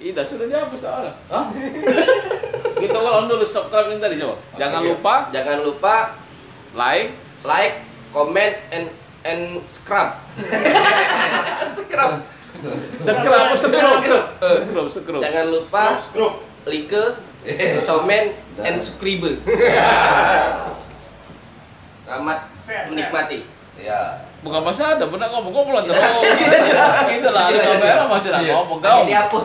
Ida sudah dihapus soalnya. Hah? Kita ulang dulu subscribe yang tadi coba. Jangan lupa Jangan lupa like, like, comment, and and scrub. scrub. subscribe, subscribe, Subscribe. subscribe, subscribe. Jangan lupa Grup. like, comment, and subscribe. Selamat menikmati. Ya. Bukan masa ada, benar ngomong ngomong terus. Gitu lah, ada kamera masih nak ngomong kau. Dihapus.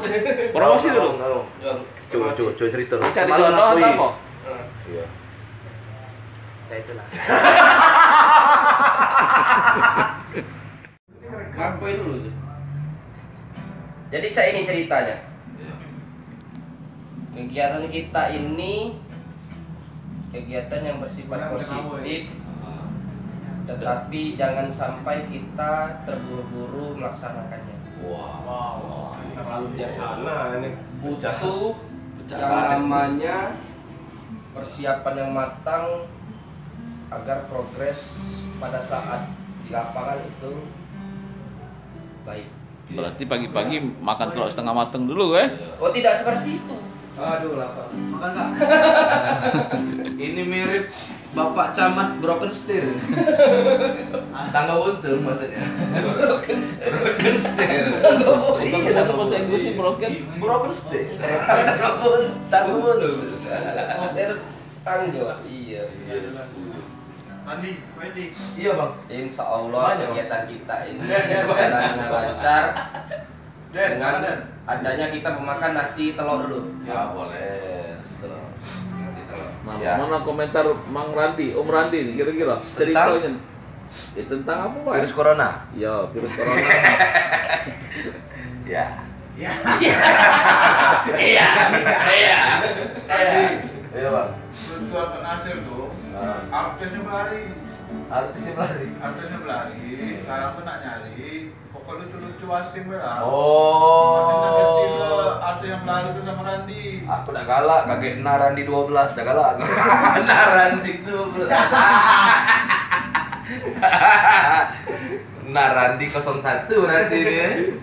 Promosi dulu. Coba coba coba cerita dulu. Cari Semalam aku? Iya. Saya itulah. Ngapain dulu tuh? Jadi cak ini ceritanya. Kegiatan kita ini kegiatan yang bersifat positif tetapi jangan sampai kita terburu-buru melaksanakannya Wah. Wow. Terlalu bijaksana ini. butuh Pecah yang namanya persiapan yang matang agar progres pada saat di lapangan itu baik Berarti pagi-pagi makan telur setengah mateng dulu eh. oh tidak seperti itu aduh lapar Makan kak. Ini mirip Bapak Camat Broken Steel. Tangga buntung maksudnya. Broken Steel. Iya, itu bahasa Inggrisnya broken. Broken Steel. Tangga buntung. Tangga buntung. tangga iya Andi, Wendy. Iya bang. Insya Allah kegiatan kita ini Dan, dan, berjalan dengan lancar Dan, dengan Dan. adanya kita memakan nasi telur dulu Ya boleh. Nah, Ya. mana komentar Mang Randi, Om Randi nih kira-kira ceritanya. nih. Ya, tentang apa Pak? Virus corona. Ya, virus corona. Ya. Ya. iya iya Iya bang. Menjual ke Nasir tuh. Nah, Artisnya berlari. artisnya pelari. Artisnya berlari. Sekarang tuh nak nyari. Pokoknya lucu-lucu asing lah. Oh. Artis yang berlari itu sama Randi. Aku udah galak, kakek Narandi 12 udah galak. Narandi 12. Narandi 01 nanti ini.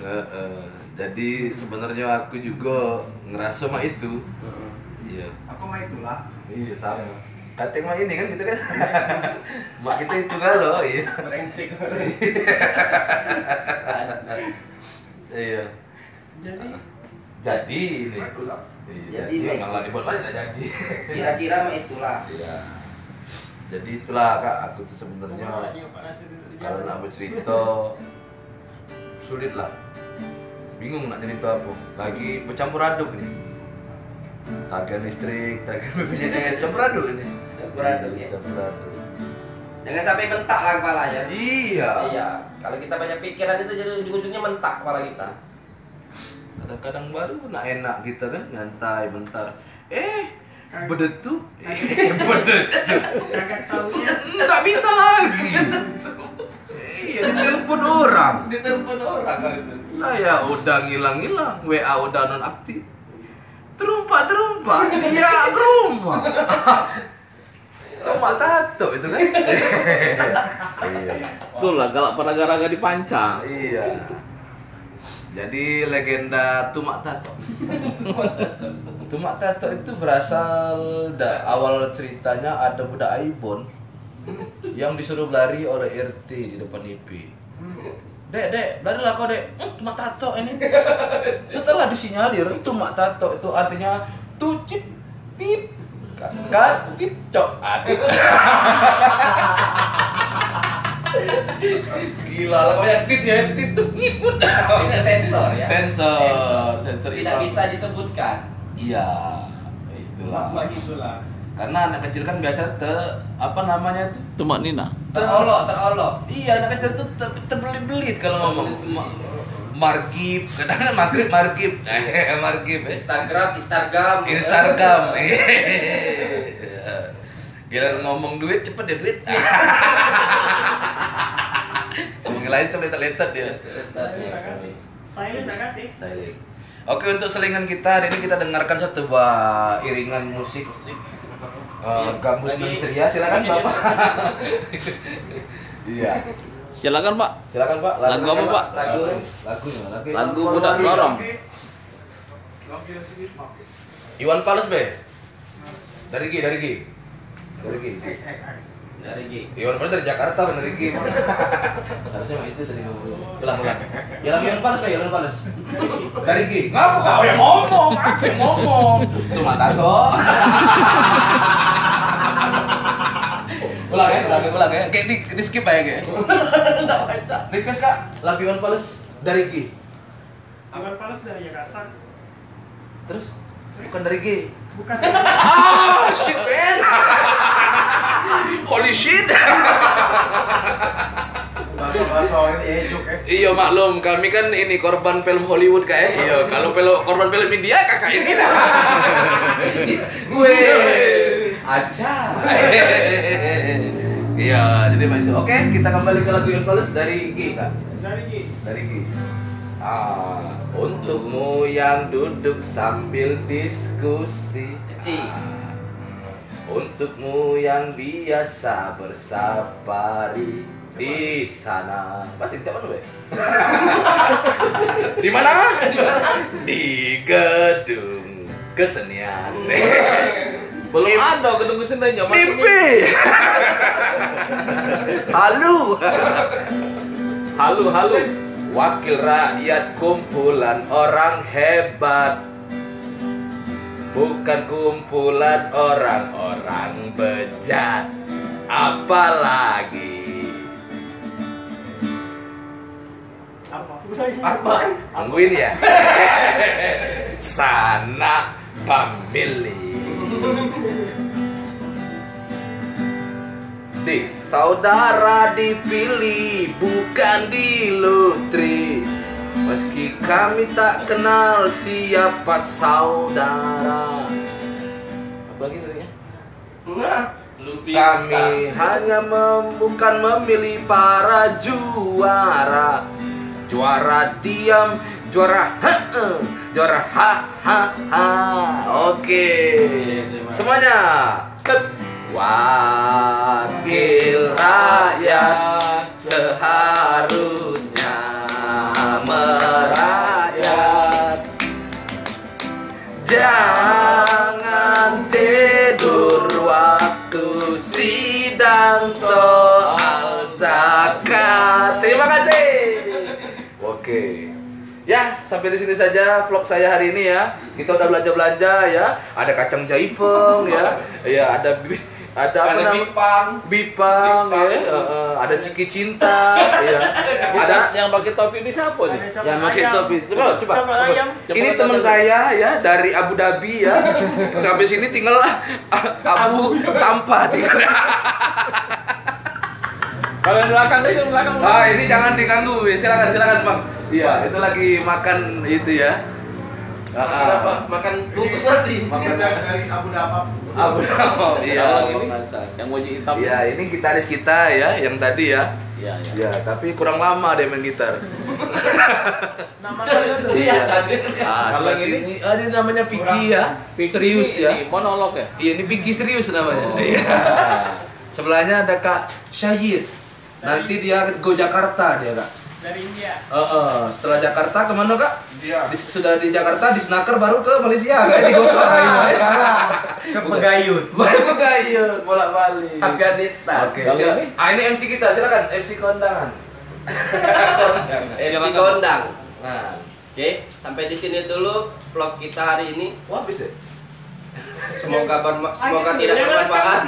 Heeh. Jadi sebenarnya aku juga ngerasa mah itu. Iya. Aku mah itulah. Iya sama. Kateng mah ini kan gitu kan. Mak kita itu kalau iya. Brengsek. Iya. Jadi. Jadi ini. Itulah. Iya, Jadi, jadi Nek. ngalah dibuat mana udah jadi. kira-kira mah itulah Iya. Jadi itulah kak, aku tuh sebenarnya kalau nak bercerita sulit lah. Bingung nak cerita apa. Lagi bercampur aduk ini. Tagihan listrik, tagihan BPJS, campur aduk ini. Campur aduk, ya. Campur aduk. jangan sampai mentak lah kepala ya Iya. iya kalau kita banyak pikiran itu jadi ujung-ujungnya mentak kepala kita Kadang-kadang baru nak enak kita kan nyantai bentar. Eh, bedetuk. Eh, bedetuk. Kagak taunya. Nggak bisa lagi. Iya, ditelepon orang. ditelepon orang Saya udah ngilang-ngilang, WA udah nonaktif. Terumpak terumpak, dia ke rumah. Tumak tato itu kan? iya. Itulah galak pada gara-gara dipancang. Iya. Jadi legenda Tumak Tato. Tumak Tato itu berasal da awal ceritanya ada budak Aibon yang disuruh berlari oleh RT di depan IP. Dek, dek, larilah kau dek. Hmm, tumak tato ini. Setelah disinyalir, tumak tato itu artinya tucip pip kat kat pip cok atik. Gila lah banyak titnya, tit tuh ngiput. tidak sensor ya Sensor, sensor tidak hitam. bisa disebutkan Iya, itulah. Lagi itulah. Karena anak kecil kan biasa te apa namanya itu? Itu Mak Nina. terolok terolok Iya, anak kecil tuh te- terbelit-belit kalau ngomong. Ma- Margib, kadang-kadang maghrib, margib, eh margib, eh. Instagram Instagram Instagram, Gila ngomong duit cepet ya duit. Ngomongin lain tuh letat-letat dia. Styling. Oke untuk selingan kita hari ini kita dengarkan satu buah iringan musik Eh, gambus dan ceria silakan bapak. Iya. Silakan Pak. Silakan pak. Lagu apa, Pak? Lagu. Lagunya lagu. Lagu Budak Lorong. Iwan Fals be. Dari G, dari G. Dari G. Dari G. Iwan Fals dari Jakarta kan dari G. Harusnya mah itu tadi ngomong. Ulang ulang. Ya lagi Iwan Fals be, Iwan Fals. Dari G. Ngapa kau yang ngomong? Aku yang ngomong. Itu mata kok. ulang ya, ulang ya, ulang ya. Kayak di, di skip aja kayak. Enggak baca. Request kak, lagu Iwan Fals dari G. Abang Palas dari Jakarta. Terus? Bukan dari G. Bukan. Ah, shit man. Holy shit. Eh. Iya maklum, kami kan ini korban film Hollywood kayak. Iya, kalau film korban film India kakak ini dah. Gue. Aja. Iya, jadi main itu. Oke, kita kembali ke lagu yang balas dari G, Kak. Dari G. Dari G. Ah, untukmu yang duduk sambil diskusi. Ci. Untukmu yang biasa bersafari di sana. Pasti mana, Be? Di mana? Di gedung kesenian. Belum ada gedung keseniannya masih Mimpi. Halu. Halu, halu. Wakil rakyat kumpulan orang hebat Bukan kumpulan orang-orang bejat Apalagi Apa? Angguin ya? Sana pemilih Di, saudara dipilih bukan dilutri. Meski kami tak kenal siapa saudara. Apalagi tadinya? Nah, Lupi. Kami hanya mem- bukan memilih para juara. Juara diam, juara ha juara ha ha ha. Oke. Semuanya Tet. Wakil rakyat seharusnya merakyat Jangan tidur waktu sidang soal zakat. Terima kasih. Sampai di sini saja vlog saya hari ini ya. Kita udah belanja-belanja ya. Ada kacang jaipeng ya. Ya, ada ada apa Ada namanya? Bipang. Bipang, Bipang. ya. Eh, ada ciki cinta ya. Ada yang pakai topi ini siapa nih? Yang pakai topi. Coba, coba. Coba. Coba Ini teman saya ya dari Abu Dhabi ya. Sampai sini tinggal Abu sampah tinggal. Kalau yang belakang itu yang belakang. Ah, ini jangan diganggu. Silakan, silakan, Bang. Iya, itu lagi makan itu ya. Ah, ah. Makan apa? Makan bungkus nasi. Makan dari Abu Dhabi. Abu Dhabi. Iya, Yang ini makan. yang wajib hitam. Iya, ini gitaris kita ya, yang tadi ya. Iya, iya. Ya, tapi kurang lama dia main gitar. Nama. Iya. tadi. Ah, sebelah yang ini? ah, ini namanya Piki ya. Piki Serius ya. ini monolog ya. Iya, ini Piki serius namanya. Oh. Iya. Sebelahnya ada Kak Syahid. Nanti dia go Jakarta dia, Kak. Dari India. Eh, eh, setelah Jakarta ke mana Kak? Dia Di- sudah di Jakarta, di Snaker baru ke Malaysia, Kak. Di Gosok. ke Pegayun. Baru ke Gayun, bolak balik. Afghanistan. Oke, ini? Ah, ini MC kita, silakan MC kondangan. MC Silakan. Gondang. Nah, Oke, sampai di sini dulu vlog kita hari ini. wah bisa. Semoga berma- semoga Ayo, tidak bermanfaat.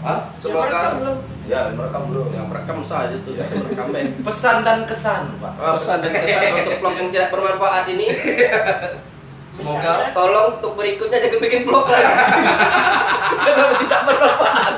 Hah? Semoga belum. Ya, merekam dulu. yang merekam saja tuh biasa merekam eh. Pesan dan kesan, Pak. Oh, pesan dan kesan untuk vlog yang tidak bermanfaat ini. Semoga Tolong untuk berikutnya jangan bikin vlog lagi. Karena tidak bermanfaat.